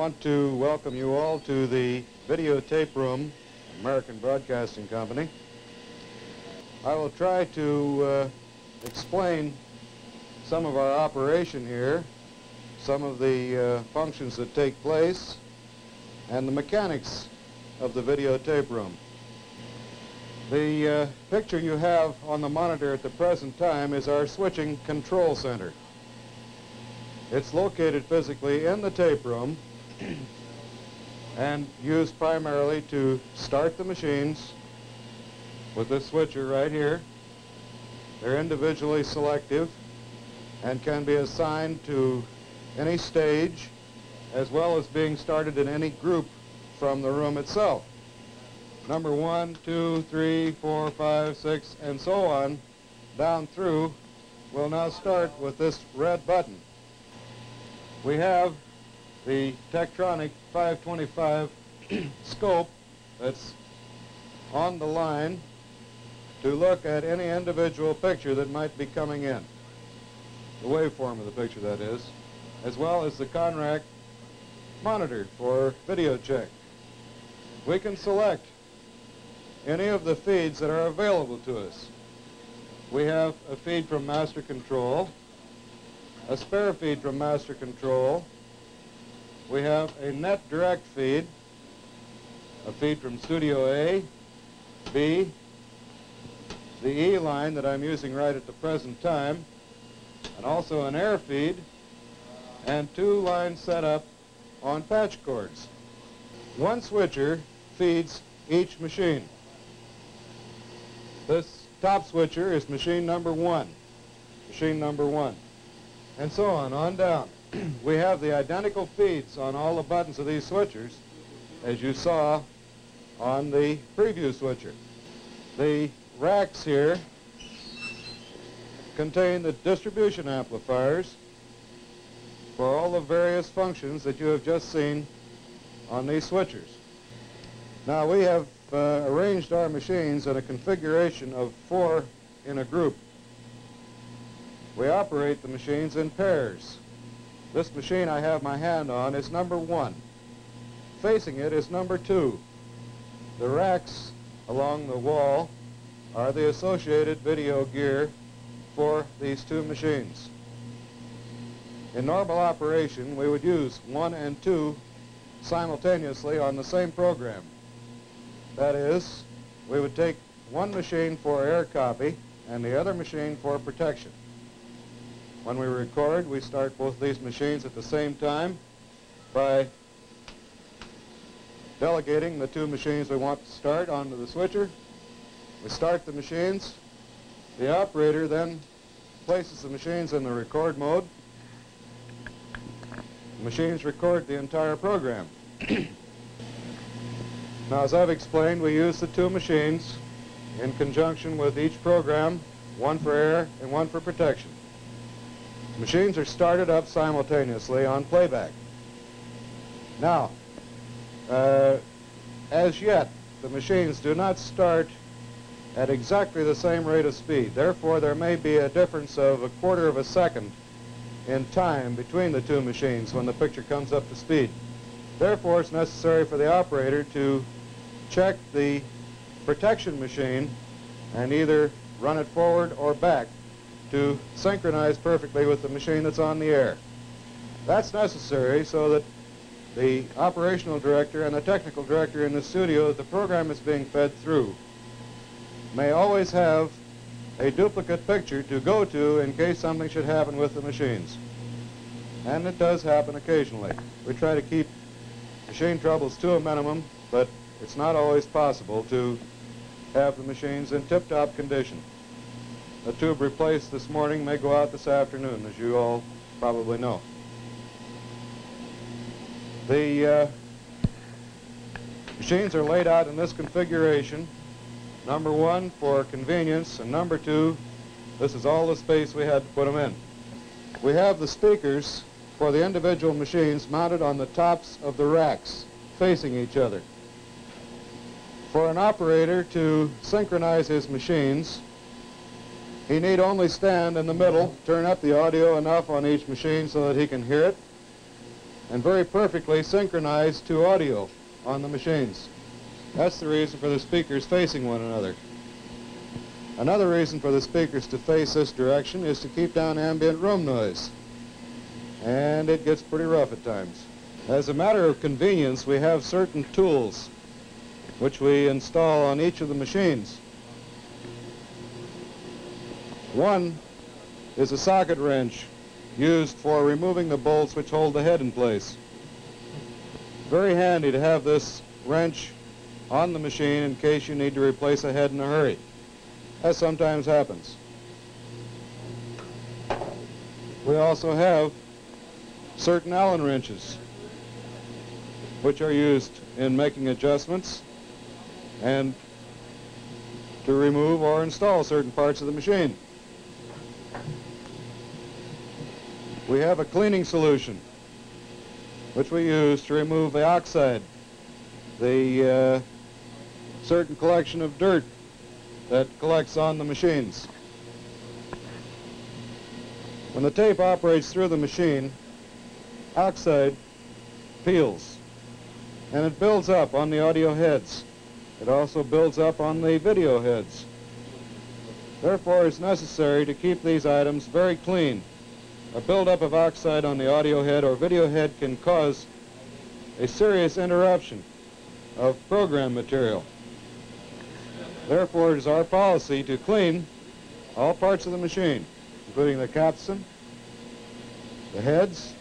want to welcome you all to the videotape room, American Broadcasting Company. I will try to uh, explain some of our operation here, some of the uh, functions that take place, and the mechanics of the videotape room. The uh, picture you have on the monitor at the present time is our switching control center. It's located physically in the tape room and used primarily to start the machines with this switcher right here. They're individually selective and can be assigned to any stage as well as being started in any group from the room itself. Number one, two, three, four, five, six, and so on down through will now start with this red button. We have the Tektronix 525 scope that's on the line to look at any individual picture that might be coming in. The waveform of the picture, that is, as well as the Conrac monitor for video check. We can select any of the feeds that are available to us. We have a feed from master control, a spare feed from master control. We have a net direct feed, a feed from Studio A, B, the E line that I'm using right at the present time, and also an air feed, and two lines set up on patch cords. One switcher feeds each machine. This top switcher is machine number one, machine number one and so on, on down. we have the identical feeds on all the buttons of these switchers, as you saw on the preview switcher. The racks here contain the distribution amplifiers for all the various functions that you have just seen on these switchers. Now we have uh, arranged our machines in a configuration of four in a group. We operate the machines in pairs. This machine I have my hand on is number one. Facing it is number two. The racks along the wall are the associated video gear for these two machines. In normal operation, we would use one and two simultaneously on the same program. That is, we would take one machine for air copy and the other machine for protection. When we record, we start both these machines at the same time by delegating the two machines we want to start onto the switcher. We start the machines. The operator then places the machines in the record mode. The machines record the entire program. now, as I've explained, we use the two machines in conjunction with each program, one for air and one for protection. Machines are started up simultaneously on playback. Now, uh, as yet, the machines do not start at exactly the same rate of speed. Therefore, there may be a difference of a quarter of a second in time between the two machines when the picture comes up to speed. Therefore, it's necessary for the operator to check the protection machine and either run it forward or back to synchronize perfectly with the machine that's on the air. That's necessary so that the operational director and the technical director in the studio that the program is being fed through may always have a duplicate picture to go to in case something should happen with the machines. And it does happen occasionally. We try to keep machine troubles to a minimum, but it's not always possible to have the machines in tip-top condition. A tube replaced this morning may go out this afternoon, as you all probably know. The uh, machines are laid out in this configuration. Number one, for convenience, and number two, this is all the space we had to put them in. We have the speakers for the individual machines mounted on the tops of the racks, facing each other. For an operator to synchronize his machines, he need only stand in the middle, turn up the audio enough on each machine so that he can hear it, and very perfectly synchronize to audio on the machines. That's the reason for the speakers facing one another. Another reason for the speakers to face this direction is to keep down ambient room noise. And it gets pretty rough at times. As a matter of convenience, we have certain tools which we install on each of the machines. One is a socket wrench used for removing the bolts which hold the head in place. Very handy to have this wrench on the machine in case you need to replace a head in a hurry. That sometimes happens. We also have certain Allen wrenches which are used in making adjustments and to remove or install certain parts of the machine. We have a cleaning solution which we use to remove the oxide, the uh, certain collection of dirt that collects on the machines. When the tape operates through the machine, oxide peels and it builds up on the audio heads. It also builds up on the video heads. Therefore, it's necessary to keep these items very clean. A buildup of oxide on the audio head or video head can cause a serious interruption of program material. Therefore, it is our policy to clean all parts of the machine, including the capstan, the heads,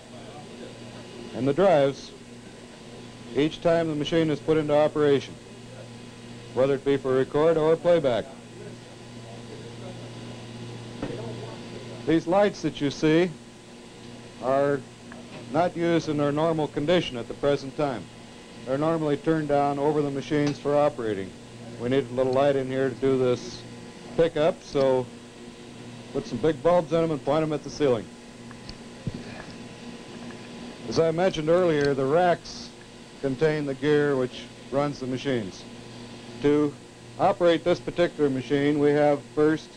and the drives each time the machine is put into operation, whether it be for record or playback. These lights that you see are not used in their normal condition at the present time. They're normally turned down over the machines for operating. We need a little light in here to do this pickup, so put some big bulbs in them and point them at the ceiling. As I mentioned earlier, the racks contain the gear which runs the machines. To operate this particular machine, we have first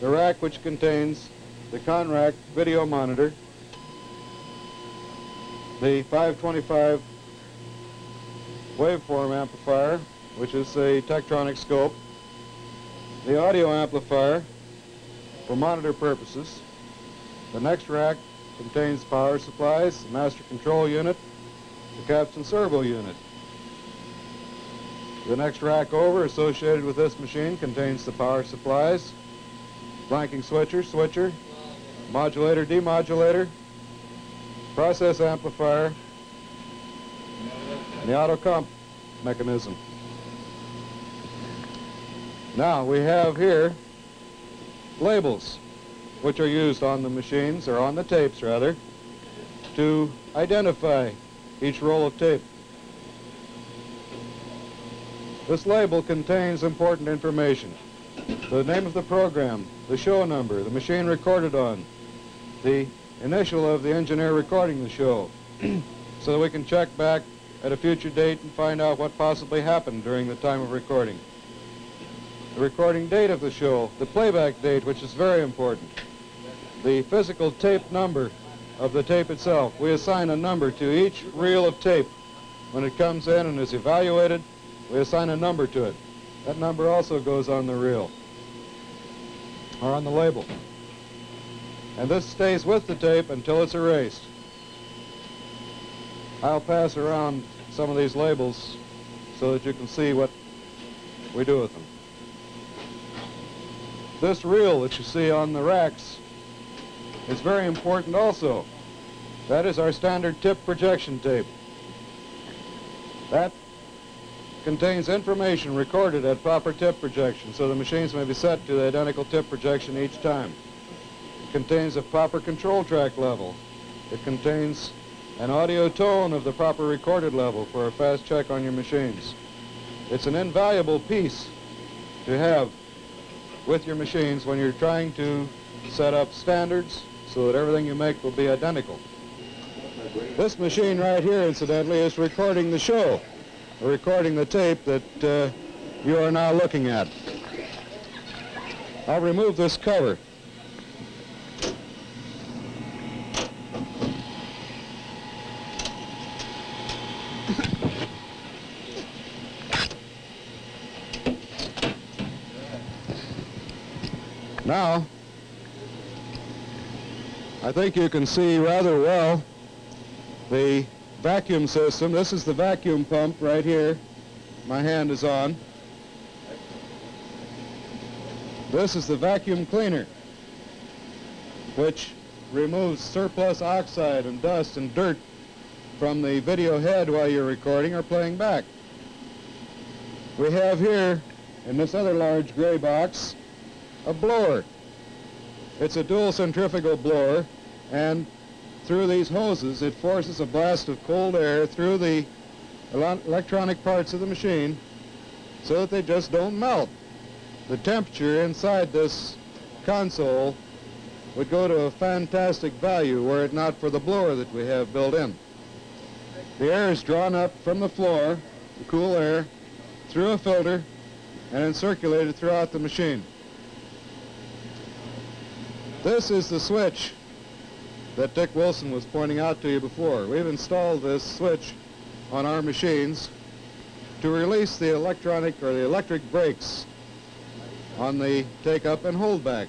the rack which contains the Conrac video monitor, the 525 waveform amplifier, which is a Tektronix scope, the audio amplifier for monitor purposes. The next rack contains power supplies, the master control unit, the capstan servo unit. The next rack over associated with this machine contains the power supplies, blanking switcher, switcher, modulator, demodulator, process amplifier, and the auto comp mechanism. Now we have here labels which are used on the machines, or on the tapes rather, to identify each roll of tape. This label contains important information. The name of the program, the show number, the machine recorded on, the initial of the engineer recording the show, so that we can check back at a future date and find out what possibly happened during the time of recording. The recording date of the show, the playback date, which is very important, the physical tape number of the tape itself. We assign a number to each reel of tape. When it comes in and is evaluated, we assign a number to it. That number also goes on the reel or on the label. And this stays with the tape until it's erased. I'll pass around some of these labels so that you can see what we do with them. This reel that you see on the racks is very important also. That is our standard tip projection tape. That contains information recorded at proper tip projection so the machines may be set to the identical tip projection each time. Contains a proper control track level. It contains an audio tone of the proper recorded level for a fast check on your machines. It's an invaluable piece to have with your machines when you're trying to set up standards so that everything you make will be identical. This machine right here, incidentally, is recording the show, recording the tape that uh, you are now looking at. I'll remove this cover. Now, I think you can see rather well the vacuum system. This is the vacuum pump right here. My hand is on. This is the vacuum cleaner, which removes surplus oxide and dust and dirt from the video head while you're recording or playing back. We have here, in this other large gray box, a blower. It's a dual centrifugal blower, and through these hoses, it forces a blast of cold air through the electronic parts of the machine so that they just don't melt. The temperature inside this console would go to a fantastic value were it not for the blower that we have built in. The air is drawn up from the floor, the cool air, through a filter, and then circulated throughout the machine. This is the switch that Dick Wilson was pointing out to you before. We've installed this switch on our machines to release the electronic or the electric brakes on the take-up and hold back.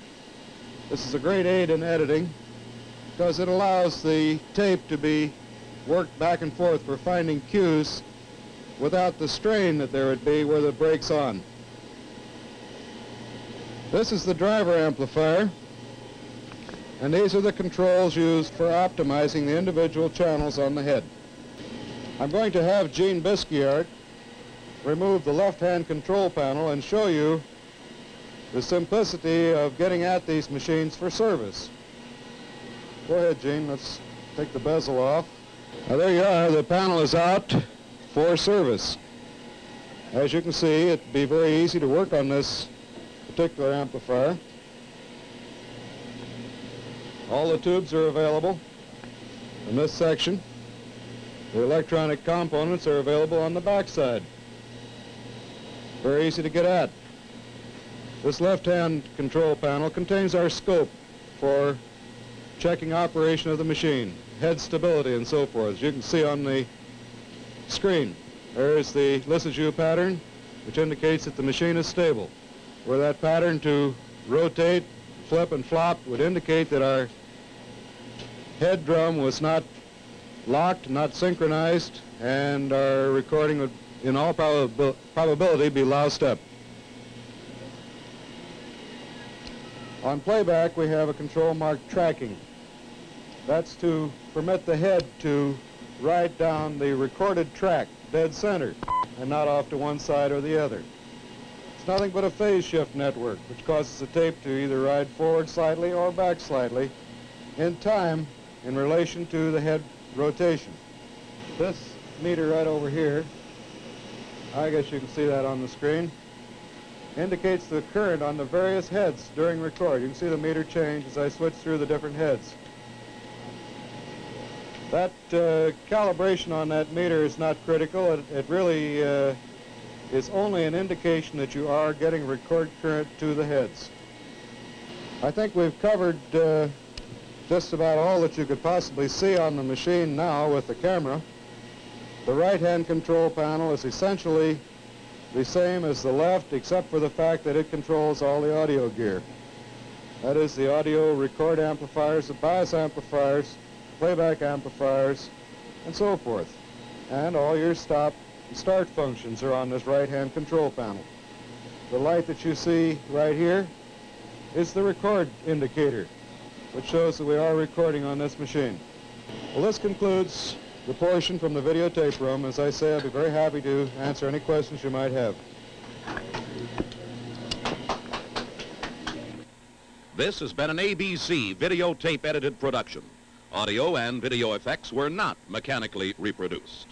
This is a great aid in editing because it allows the tape to be worked back and forth for finding cues without the strain that there would be were the brakes on. This is the driver amplifier, and these are the controls used for optimizing the individual channels on the head. I'm going to have Gene Bisquiart remove the left-hand control panel and show you the simplicity of getting at these machines for service. Go ahead, Gene. Let's take the bezel off. Now, there you are. The panel is out for service. As you can see, it'd be very easy to work on this particular amplifier. All the tubes are available in this section. The electronic components are available on the backside. Very easy to get at. This left-hand control panel contains our scope for checking operation of the machine, head stability and so forth. As you can see on the screen, there is the Lissajous pattern, which indicates that the machine is stable. Where that pattern to rotate, flip, and flop would indicate that our head drum was not locked, not synchronized, and our recording would, in all prob probability, be loused up. On playback, we have a control marked tracking. That's to permit the head to ride down the recorded track dead center and not off to one side or the other. It's nothing but a phase shift network, which causes the tape to either ride forward slightly or back slightly in time in relation to the head rotation. This meter right over here, I guess you can see that on the screen, indicates the current on the various heads during record. You can see the meter change as I switch through the different heads. That uh, calibration on that meter is not critical. It, it really uh, is only an indication that you are getting record current to the heads. I think we've covered uh, just about all that you could possibly see on the machine now with the camera. The right-hand control panel is essentially the same as the left except for the fact that it controls all the audio gear. That is the audio record amplifiers, the bias amplifiers, playback amplifiers, and so forth. And all your stop and start functions are on this right-hand control panel. The light that you see right here is the record indicator, which shows that we are recording on this machine. Well, this concludes the portion from the videotape room. As I say, I'd be very happy to answer any questions you might have. This has been an ABC videotape edited production. Audio and video effects were not mechanically reproduced.